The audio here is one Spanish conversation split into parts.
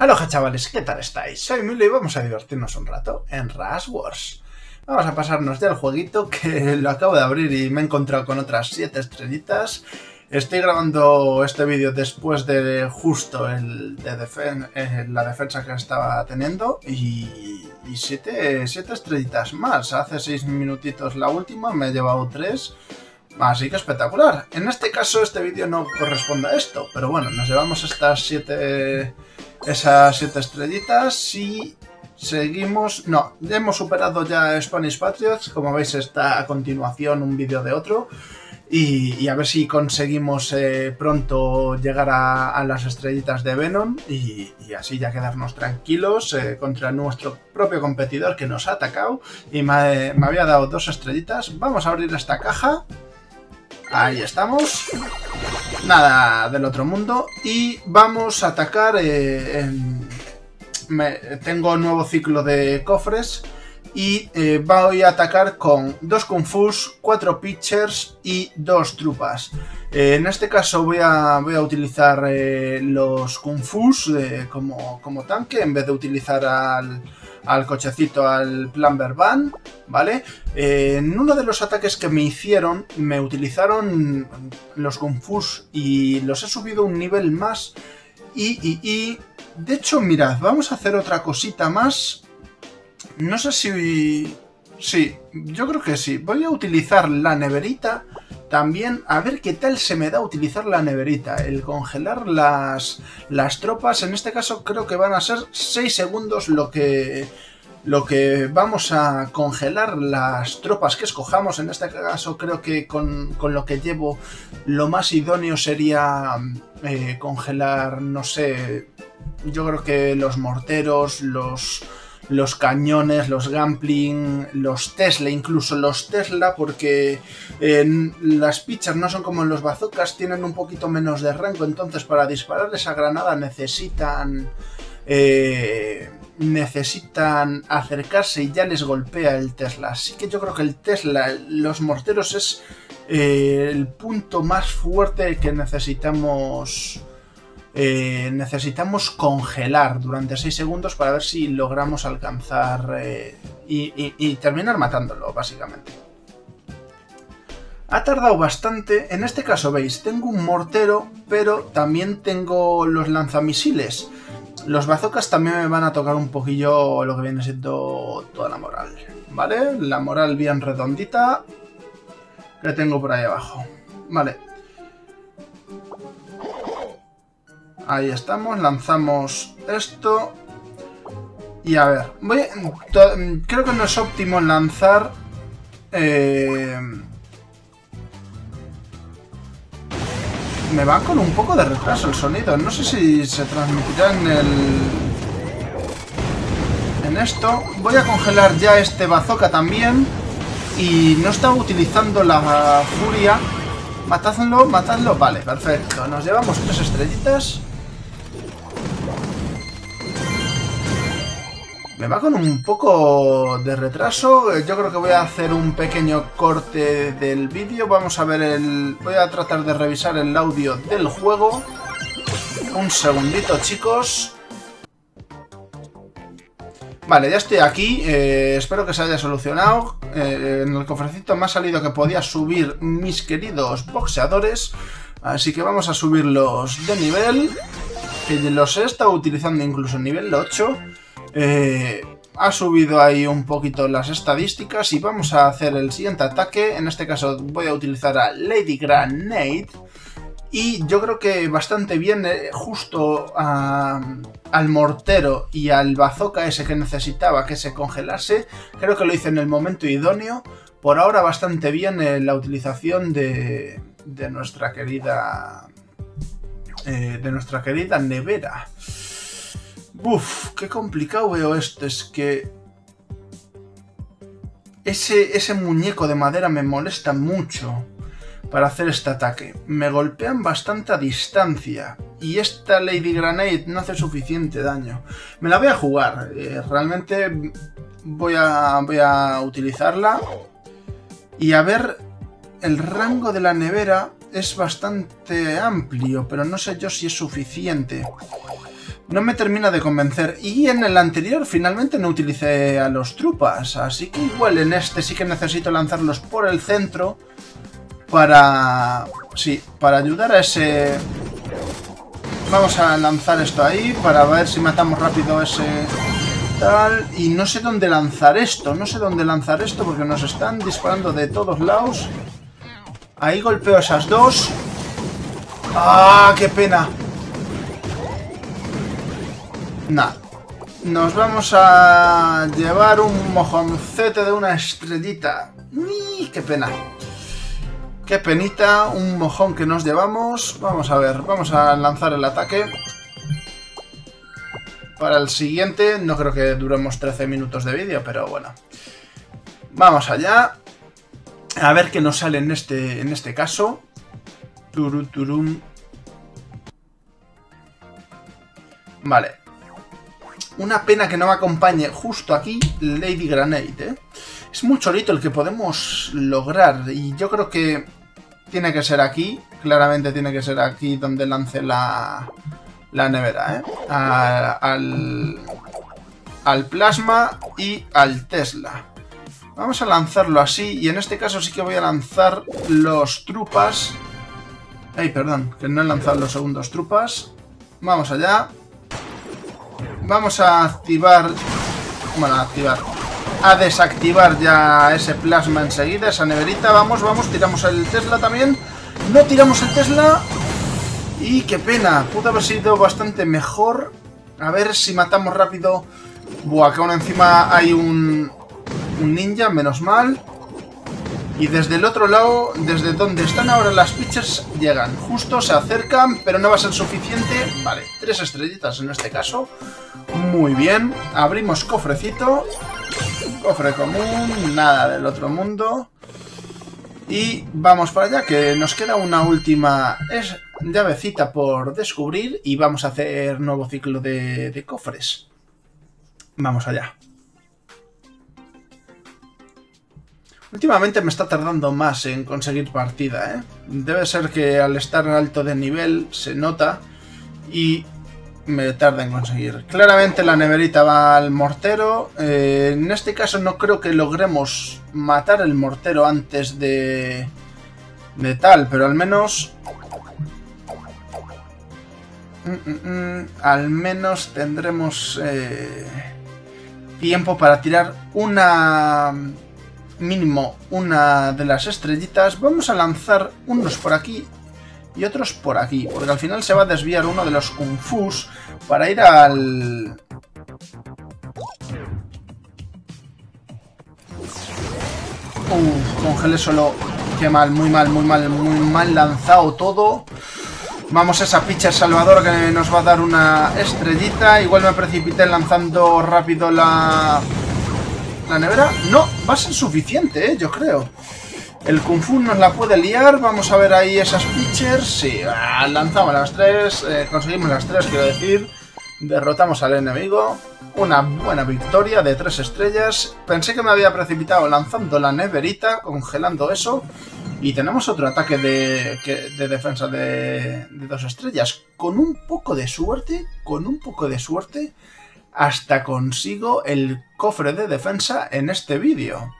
Aloha chavales, ¿qué tal estáis? Soy Milo y vamos a divertirnos un rato en Rush Wars. Vamos a pasarnos ya el jueguito que lo acabo de abrir y me he encontrado con otras 7 estrellitas. Estoy grabando este vídeo después de justo eh, la defensa que estaba teniendo y 7 estrellitas más. Hace 6 minutitos la última, me he llevado 3. Así que espectacular. En este caso este vídeo no corresponde a esto, pero bueno, nos llevamos estas 7 esas siete estrellitas y seguimos... No, hemos superado ya Spanish Patriots, como veis está a continuación un vídeo de otro. Y, a ver si conseguimos eh, pronto llegar a, las estrellitas de Venom y, así ya quedarnos tranquilos eh, contra nuestro propio competidor que nos ha atacado y me había dado dos estrellitas. Vamos a abrir esta caja. Ahí estamos nada del otro mundo. Y vamos a atacar eh, tengo un nuevo ciclo de cofres y eh, voy a atacar con dos Kung Fus, cuatro pitchers y dos trupas. Eh, en este caso voy a, voy a utilizar los Kung Fus como, como tanque en vez de utilizar al, al cochecito, al plan Van, ¿vale? Eh, en uno de los ataques que me hicieron, me utilizaron los Confus y los he subido un nivel más. Y, y, y, de hecho, mirad, vamos a hacer otra cosita más. No sé si... Sí, yo creo que sí. Voy a utilizar la neverita también a ver qué tal se me da utilizar la neverita. El congelar las, las tropas, en este caso creo que van a ser 6 segundos lo que, lo que vamos a congelar las tropas que escojamos. En este caso creo que con, lo que llevo lo más idóneo sería eh, congelar, no sé, yo creo que los morteros, los los cañones, los Gampling, los Tesla, incluso los Tesla, porque las pitchers no son como los bazookas, tienen un poquito menos de rango, entonces para disparar esa granada necesitan... Eh, necesitan acercarse y ya les golpea el Tesla. Así que yo creo que el Tesla, los morteros es eh, el punto más fuerte que necesitamos eh, necesitamos congelar durante 6 segundos para ver si logramos alcanzar eh, y, terminar matándolo, básicamente. Ha tardado bastante, en este caso veis, tengo un mortero, pero también tengo los lanzamisiles. Los bazocas también me van a tocar un poquillo lo que viene siendo toda la moral, ¿vale? La moral bien redondita que tengo por ahí abajo. Vale, Ahí estamos, lanzamos esto. Y a ver, voy creo que no es óptimo lanzar... Eh, me va con un poco de retraso el sonido. No sé si se transmitirá en el... En esto. Voy a congelar ya este bazooka también. Y no estaba utilizando la furia. Matadlo, matadlo. Vale, perfecto. Nos llevamos tres estrellitas. Me va con un poco de retraso. Yo creo que voy a hacer un pequeño corte del vídeo. Vamos a ver el... Voy a tratar de revisar el audio del juego. Un segundito, chicos. Vale, ya estoy aquí. Eh, espero que se haya solucionado. Eh, en el cofrecito me ha salido que podía subir mis queridos boxeadores. Así que vamos a subirlos de nivel. Que los he estado utilizando incluso en nivel 8. Eh, ha subido ahí un poquito las estadísticas y vamos a hacer el siguiente ataque. En este caso voy a utilizar a Lady Granade. Y yo creo que bastante bien, eh, justo al mortero y al bazooka ese que necesitaba que se congelase. Creo que lo hice en el momento idóneo. Por ahora bastante bien eh, la utilización de, de nuestra querida... de nuestra querida nevera. Uf, qué complicado veo esto. Es que... Ese, ese muñeco de madera me molesta mucho para hacer este ataque. Me golpean bastante a distancia. Y esta Lady Granade no hace suficiente daño. Me la voy a jugar. Eh, realmente voy a, voy a utilizarla. Y a ver, el rango de la nevera es bastante amplio, pero no sé yo si es suficiente. No me termina de convencer. Y en el anterior finalmente no utilicé a los trupas, así que igual en este sí que necesito lanzarlos por el centro para... Sí, para ayudar a ese... Vamos a lanzar esto ahí para ver si matamos rápido ese... Tal... Y no sé dónde lanzar esto, no sé dónde lanzar esto porque nos están disparando de todos lados. Ahí golpeo esas dos. ¡Ah, qué pena! Nah. Nos vamos a llevar un mojoncete de una estrellita. ¡Uy, qué pena! Qué penita, un mojón que nos llevamos. Vamos a ver, vamos a lanzar el ataque. Para el siguiente, no creo que duremos 13 minutos de vídeo, pero bueno. Vamos allá. A ver qué nos sale en este, en este caso. Turuturum. Vale. Una pena que no me acompañe justo aquí Lady Granate, ¿eh? Es muy chorito el que podemos lograr y yo creo que tiene que ser aquí. Claramente tiene que ser aquí donde lance la, la nevera, ¿eh? al, al plasma y al Tesla. Vamos a lanzarlo así y en este caso sí que voy a lanzar los trupas. Ay, perdón, que no he lanzado los segundos trupas. Vamos allá. Vamos a activar... Bueno, a activar. A desactivar ya ese plasma enseguida, esa neverita. Vamos, vamos, tiramos el Tesla también. No tiramos el Tesla. Y qué pena, pudo haber sido bastante mejor. A ver si matamos rápido. Buah, que aún encima hay un, un ninja, menos mal. Y desde el otro lado, desde donde están ahora las pitchers, llegan. Justo se acercan, pero no va a ser suficiente. Vale, tres estrellitas en este caso. Muy bien. Abrimos cofrecito. Cofre común, nada del otro mundo. Y vamos para allá, que nos queda una última llavecita por descubrir y vamos a hacer nuevo ciclo de, de cofres. Vamos allá. Últimamente me está tardando más en conseguir partida, ¿eh? Debe ser que al estar alto de nivel se nota y me tarda en conseguir. Claramente la neverita va al mortero. Eh, en este caso no creo que logremos matar el mortero antes de... de tal, pero al menos... Mm, mm, mm, al menos tendremos eh, tiempo para tirar una mínimo una de las estrellitas. Vamos a lanzar unos por aquí y otros por aquí, porque al final se va a desviar uno de los Kung Fus para ir al... Uf, congelé solo. Qué mal, muy mal, muy mal, muy mal lanzado todo. Vamos a esa pitcher salvadora que nos va a dar una estrellita. Igual me precipité lanzando rápido la la nevera no va a ser suficiente, ¿eh? yo creo. El Kung Fu nos la puede liar. Vamos a ver ahí esas pitchers. Sí, ah, lanzamos las tres. Eh, conseguimos las tres, quiero decir. Derrotamos al enemigo. Una buena victoria de tres estrellas. Pensé que me había precipitado lanzando la neverita, congelando eso. Y tenemos otro ataque de, de defensa de, de dos estrellas. Con un poco de suerte, con un poco de suerte, hasta consigo el cofre de defensa en este vídeo.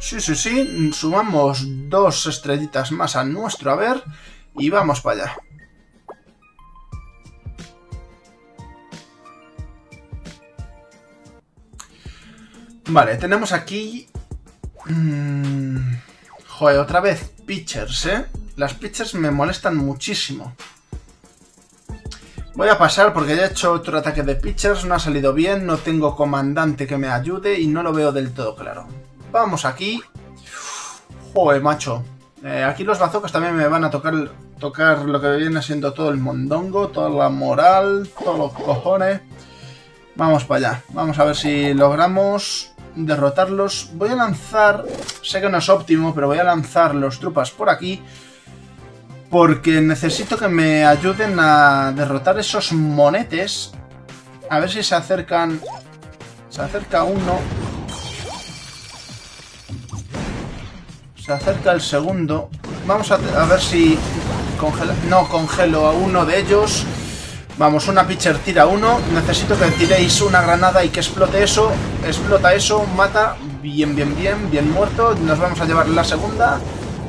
Sí, sí, sí, sumamos dos estrellitas más a nuestro haber y vamos para allá. Vale, tenemos aquí... Mmm... Joder, otra vez pitchers, ¿eh? Las pitchers me molestan muchísimo. Voy a pasar porque ya he hecho otro ataque de pitchers, no ha salido bien, no tengo comandante que me ayude y no lo veo del todo claro. Vamos aquí. Joder, macho. Eh, aquí los bazocas también me van a tocar, tocar lo que viene siendo todo el mondongo, toda la moral, todos los cojones. Vamos para allá. Vamos a ver si logramos derrotarlos. Voy a lanzar, sé que no es óptimo, pero voy a lanzar los trupas por aquí porque necesito que me ayuden a derrotar esos monetes. A ver si se acercan... Se acerca uno. Se acerca el segundo. Vamos a, ver si... Congela... No, congelo a uno de ellos. Vamos, una pitcher tira uno. Necesito que tiréis una granada y que explote eso. Explota eso, mata. Bien, bien, bien, bien muerto. Nos vamos a llevar la segunda.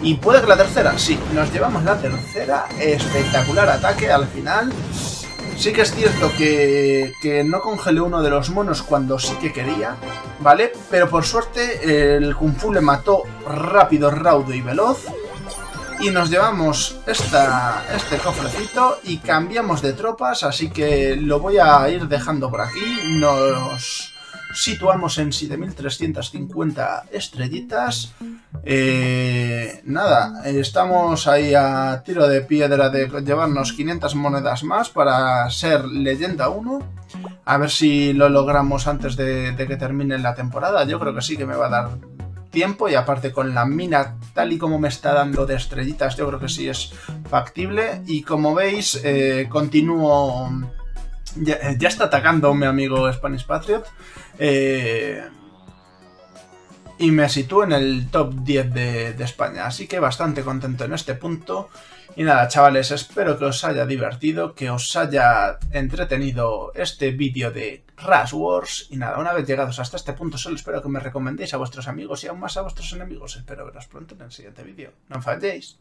Y puede que la tercera. Sí, nos llevamos la tercera. Espectacular ataque al final. Sí que es cierto que, que, no congelé uno de los monos cuando sí que quería, ¿vale? Pero por suerte el Kung Fu le mató rápido, raudo y veloz. Y nos llevamos esta, este cofrecito y cambiamos de tropas, así que lo voy a ir dejando por aquí. Nos situamos en 7350 estrellitas. Eh, nada, estamos ahí a tiro de piedra de llevarnos 500 monedas más para ser leyenda 1. A ver si lo logramos antes de, que termine la temporada. Yo creo que sí que me va a dar tiempo y aparte con la mina tal y como me está dando de estrellitas yo creo que sí es factible y como veis eh, continúo ya, está atacando mi amigo Spanish Patriot eh, y me sitúo en el top 10 de, de España así que bastante contento en este punto y nada, chavales, espero que os haya divertido, que os haya entretenido este vídeo de Rush Wars. Y nada, una vez llegados hasta este punto, solo espero que me recomendéis a vuestros amigos y aún más a vuestros enemigos. Espero veros pronto en el siguiente vídeo. No falléis.